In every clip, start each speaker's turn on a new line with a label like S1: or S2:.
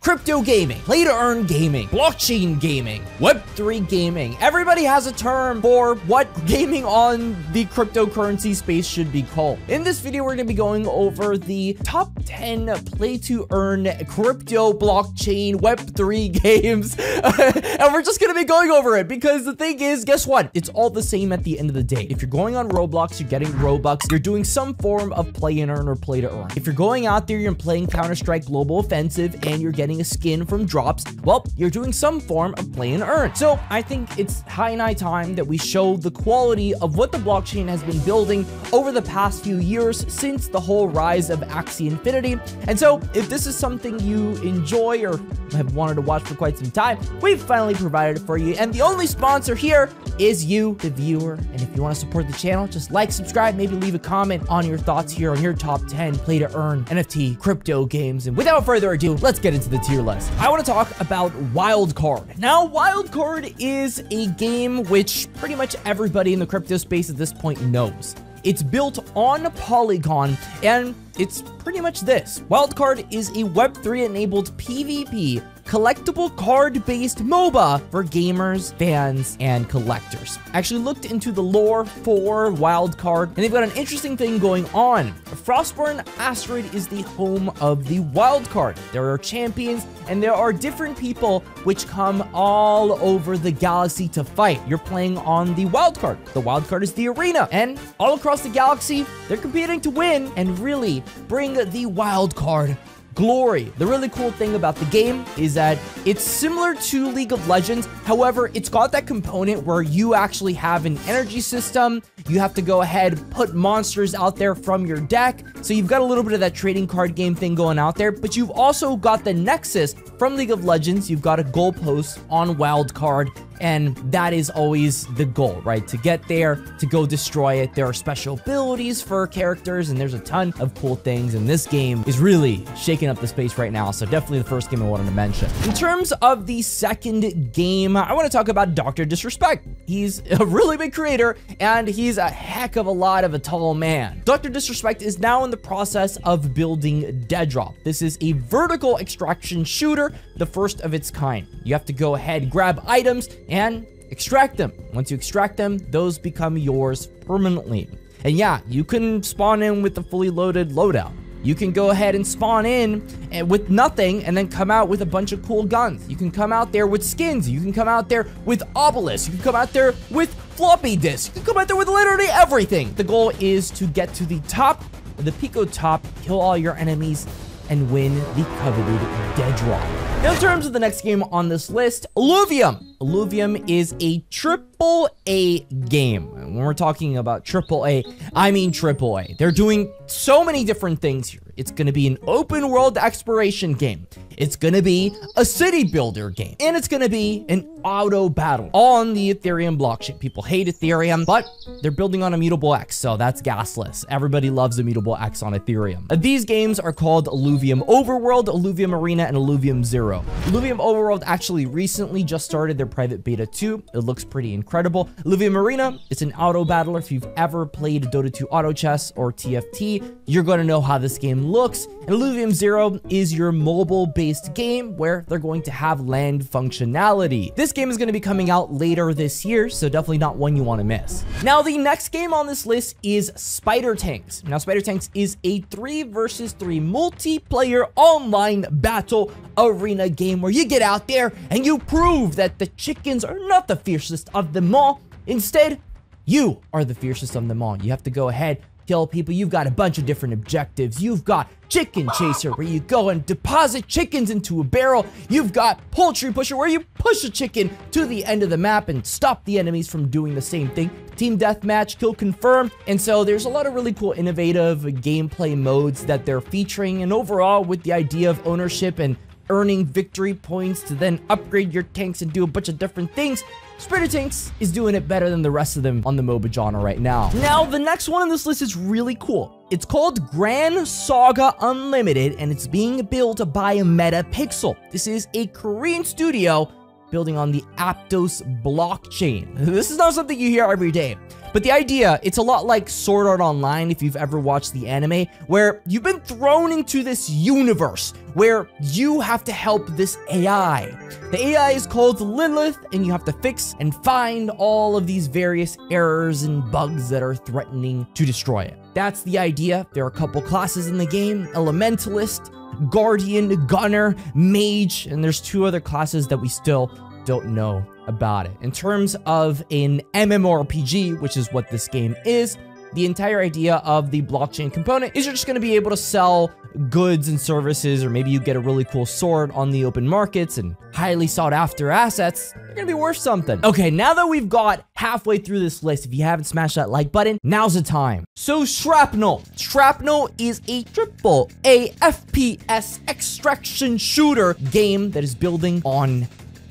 S1: Crypto gaming, play to earn gaming, blockchain gaming, Web3 gaming. Everybody has a term for what gaming on the cryptocurrency space should be called. In this video, we're going to be going over the top 10 play to earn crypto blockchain Web3 games. and we're just going to be going over it because the thing is, guess what? It's all the same at the end of the day. If you're going on Roblox, you're getting Robux, you're doing some form of play and earn or play to earn. If you're going out there, you're playing Counter-Strike Global Offensive and you're getting getting a skin from drops, well, you're doing some form of play and earn. So I think it's high night time that we show the quality of what the blockchain has been building over the past few years since the whole rise of Axie Infinity. And so if this is something you enjoy or have wanted to watch for quite some time, we've finally provided it for you. And the only sponsor here is you, the viewer. And if you want to support the channel, just like, subscribe, maybe leave a comment on your thoughts here on your top 10 play to earn NFT crypto games. And without further ado, let's get into the tier list. I want to talk about Wildcard. Now, Wildcard is a game which pretty much everybody in the crypto space at this point knows. It's built on Polygon, and it's pretty much this. Wildcard is a Web3 enabled PvP collectible card-based MOBA for gamers, fans, and collectors. I actually looked into the lore for Wildcard, and they've got an interesting thing going on. Frostburn Asteroid is the home of the Wildcard. There are champions, and there are different people which come all over the galaxy to fight. You're playing on the Wildcard. The Wildcard is the arena, and all across the galaxy, they're competing to win and really bring the Wildcard glory. The really cool thing about the game is that it's similar to League of Legends. However, it's got that component where you actually have an energy system. You have to go ahead, put monsters out there from your deck. So you've got a little bit of that trading card game thing going out there, but you've also got the Nexus from League of Legends. You've got a goalpost on Wildcard and that is always the goal, right? To get there, to go destroy it. There are special abilities for characters, and there's a ton of cool things. And this game is really shaking up the space right now. So definitely the first game I wanted to mention. In terms of the second game, I want to talk about Dr. Disrespect. He's a really big creator, and he's a heck of a lot of a tall man. Dr. Disrespect is now in the process of building Dead Drop. This is a vertical extraction shooter, the first of its kind. You have to go ahead, grab items, and extract them. Once you extract them, those become yours permanently. And yeah, you can spawn in with the fully loaded loadout. You can go ahead and spawn in eh, with nothing and then come out with a bunch of cool guns. You can come out there with skins. You can come out there with obelisks. You can come out there with floppy disks. You can come out there with literally everything. The goal is to get to the top, the Pico top, kill all your enemies, and win the coveted Dead Drop. Now, in terms of the next game on this list, Illuvium. Illuvium is a triple A game. when we're talking about triple A, I mean triple A. They're doing so many different things here. It's going to be an open world exploration game. It's going to be a city builder game. And it's going to be an auto battle on the Ethereum blockchain. People hate Ethereum, but they're building on Immutable X, so that's gasless. Everybody loves Immutable X on Ethereum. These games are called Illuvium Overworld, Illuvium Arena, and Illuvium Zero. Illuvium Overworld actually recently just started their private beta 2. It looks pretty incredible. Illuvium Arena, it's an auto battler. If you've ever played Dota 2 Auto Chess or TFT, you're going to know how this game looks. And Illuvium Zero is your mobile-based game where they're going to have land functionality. This game is going to be coming out later this year, so definitely not one you want to miss. Now, the next game on this list is Spider Tanks. Now, Spider Tanks is a three versus three multiplayer online battle arena game where you get out there and you prove that the chickens are not the fiercest of them all. Instead, you are the fiercest of them all. You have to go ahead, kill people. You've got a bunch of different objectives. You've got Chicken Chaser, where you go and deposit chickens into a barrel. You've got Poultry Pusher, where you push a chicken to the end of the map and stop the enemies from doing the same thing. Team Deathmatch, Kill Confirm. And so there's a lot of really cool, innovative gameplay modes that they're featuring. And overall, with the idea of ownership and earning victory points to then upgrade your tanks and do a bunch of different things, Tanks is doing it better than the rest of them on the MOBA genre right now. Now, the next one on this list is really cool. It's called Grand Saga Unlimited, and it's being built by Metapixel. This is a Korean studio building on the Aptos blockchain. This is not something you hear every day. But the idea, it's a lot like Sword Art Online if you've ever watched the anime, where you've been thrown into this universe where you have to help this AI. The AI is called Lilith, and you have to fix and find all of these various errors and bugs that are threatening to destroy it. That's the idea. There are a couple classes in the game, Elementalist, Guardian, Gunner, Mage, and there's two other classes that we still don't know about it. In terms of an MMORPG, which is what this game is, the entire idea of the blockchain component is you're just going to be able to sell goods and services, or maybe you get a really cool sword on the open markets and highly sought after assets, they're gonna be worth something. Okay, now that we've got halfway through this list, if you haven't smashed that like button, now's the time. So Shrapnel. Shrapnel is a triple A FPS extraction shooter game that is building on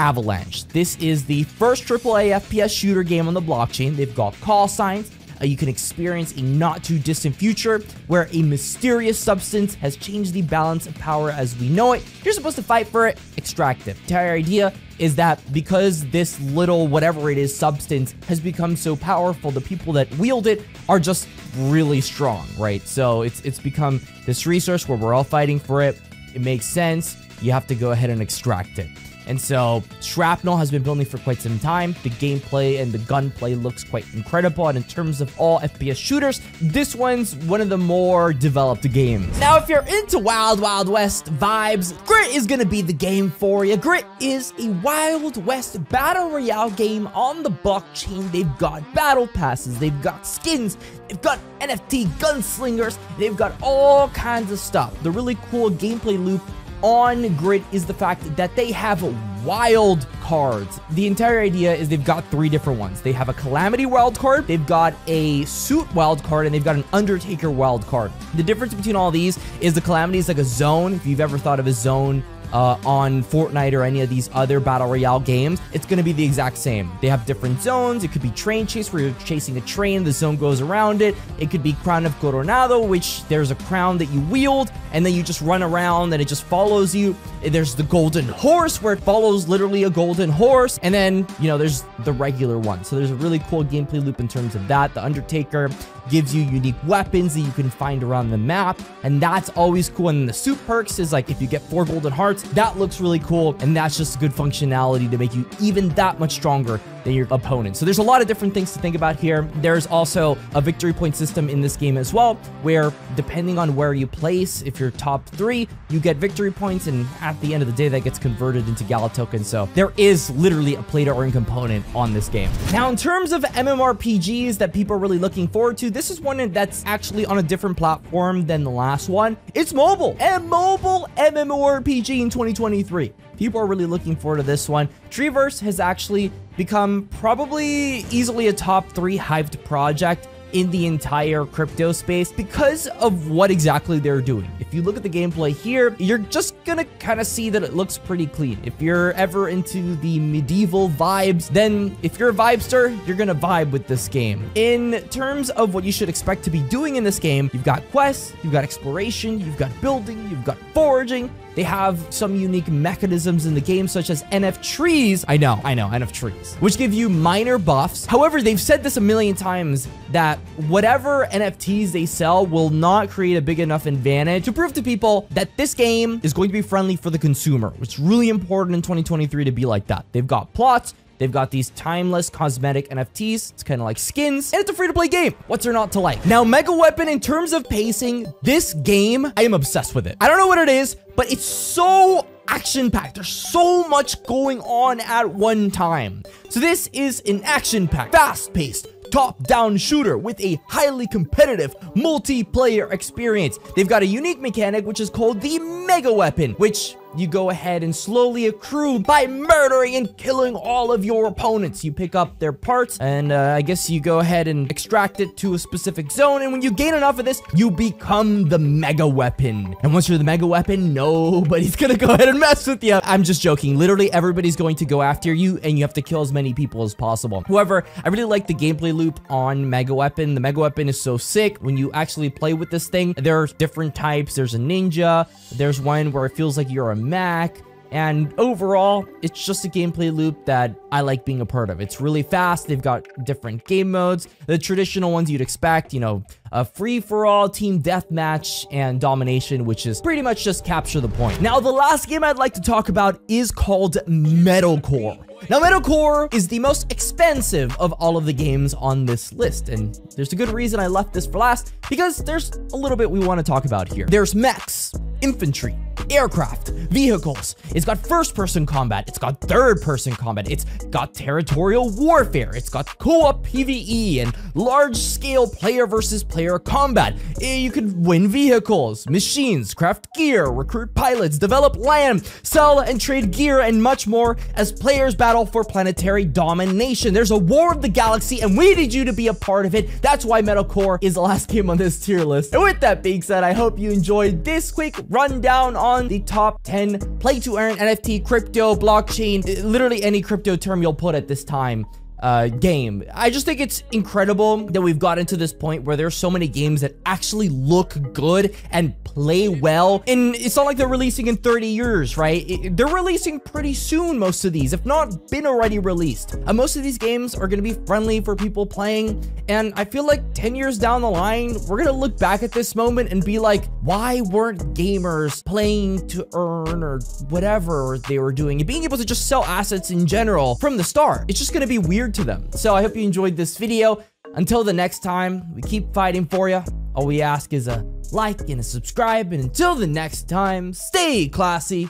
S1: Avalanche. This is the first AAA FPS shooter game on the blockchain. They've got call signs, uh, you can experience a not too distant future where a mysterious substance has changed the balance of power as we know it. You're supposed to fight for it, extract it. The entire idea is that because this little whatever it is substance has become so powerful, the people that wield it are just really strong, right? So it's it's become this resource where we're all fighting for it. It makes sense. You have to go ahead and extract it. And so Shrapnel has been building for quite some time. The gameplay and the gunplay looks quite incredible. And in terms of all FPS shooters, this one's one of the more developed games. Now, if you're into Wild Wild West vibes, Grit is gonna be the game for you. Grit is a Wild West battle royale game on the blockchain. They've got battle passes, they've got skins, they've got NFT gunslingers, they've got all kinds of stuff. The really cool gameplay loop on Grit is the fact that they have wild cards. The entire idea is they've got three different ones. They have a Calamity wild card, they've got a Suit wild card, and they've got an Undertaker wild card. The difference between all these is the Calamity is like a zone. If you've ever thought of a zone uh, on Fortnite or any of these other Battle Royale games, it's going to be the exact same. They have different zones. It could be train chase where you're chasing a train, the zone goes around it. It could be Crown of Coronado, which there's a crown that you wield, and then you just run around and it just follows you. There's the Golden Horse, where it follows literally a golden horse. And then, you know, there's the regular one. So there's a really cool gameplay loop in terms of that. The Undertaker gives you unique weapons that you can find around the map, and that's always cool. And the suit perks is like if you get four golden hearts, that looks really cool, and that's just good functionality to make you even that much stronger than your opponent. So there's a lot of different things to think about here. There's also a victory point system in this game as well, where depending on where you place, if you're top three, you get victory points, and at the end of the day, that gets converted into Gala tokens. So there is literally a play to earn component on this game. Now, in terms of MMORPGs that people are really looking forward to, this is one that's actually on a different platform than the last one. It's mobile, and mobile MMORPG in 2023. People are really looking forward to this one. Treeverse has actually become probably easily a top three hyped project in the entire crypto space because of what exactly they're doing. If you look at the gameplay here, you're just gonna kind of see that it looks pretty clean. If you're ever into the medieval vibes, then if you're a vibester, you're gonna vibe with this game. In terms of what you should expect to be doing in this game, you've got quests, you've got exploration, you've got building, you've got foraging, they have some unique mechanisms in the game, such as NF trees. I know, I know, NF trees, which give you minor buffs. However, they've said this a million times that whatever NFTs they sell will not create a big enough advantage to prove to people that this game is going to be friendly for the consumer. It's really important in 2023 to be like that. They've got plots, They've got these timeless cosmetic NFTs. It's kind of like skins, and it's a free-to-play game. What's there not to like? Now, Mega Weapon, in terms of pacing, this game, I am obsessed with it. I don't know what it is, but it's so action-packed. There's so much going on at one time. So this is an action-packed, fast-paced, top-down shooter with a highly competitive multiplayer experience. They've got a unique mechanic which is called the Mega Weapon, which you go ahead and slowly accrue by murdering and killing all of your opponents. You pick up their parts, and uh, I guess you go ahead and extract it to a specific zone, and when you gain enough of this, you become the mega weapon. And once you're the mega weapon, nobody's gonna go ahead and mess with you. I'm just joking. Literally, everybody's going to go after you, and you have to kill as many people as possible. However, I really like the gameplay loop on Mega Weapon. The Mega Weapon is so sick. When you actually play with this thing, there are different types. There's a ninja. There's one where it feels like you're a mech. And overall, it's just a gameplay loop that I like being a part of. It's really fast. They've got different game modes, the traditional ones you'd expect, you know, a free-for-all team deathmatch and domination, which is pretty much just capture the point. Now, the last game I'd like to talk about is called Metalcore. Now, Metalcore is the most expensive of all of the games on this list, and there's a good reason I left this for last, because there's a little bit we want to talk about here. There's mechs, infantry, aircraft, vehicles. It's got first-person combat. It's got third-person combat. It's got territorial warfare. It's got co-op PvE and large-scale player versus player combat. Eh, you can win vehicles, machines, craft gear, recruit pilots, develop land, sell and trade gear, and much more as players battle for planetary domination. There's a war of the galaxy, and we need you to be a part of it. That's why Metalcore is the last game on this tier list. And with that being said, I hope you enjoyed this quick rundown on the top 10 play to earn NFT, crypto, blockchain, literally any crypto term you'll put at this time uh, game. I just think it's incredible that we've gotten to this point where there's so many games that actually look good and play well. And it's not like they're releasing in 30 years, right? It, they're releasing pretty soon, most of these, if not been already released. And most of these games are going to be friendly for people playing. And I feel like 10 years down the line, we're going to look back at this moment and be like, why weren't gamers playing to earn or whatever they were doing and being able to just sell assets in general from the start? It's just going to be weird to them. So I hope you enjoyed this video. Until the next time, we keep fighting for you. All we ask is a like and a subscribe. And until the next time, stay classy.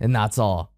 S1: And that's all.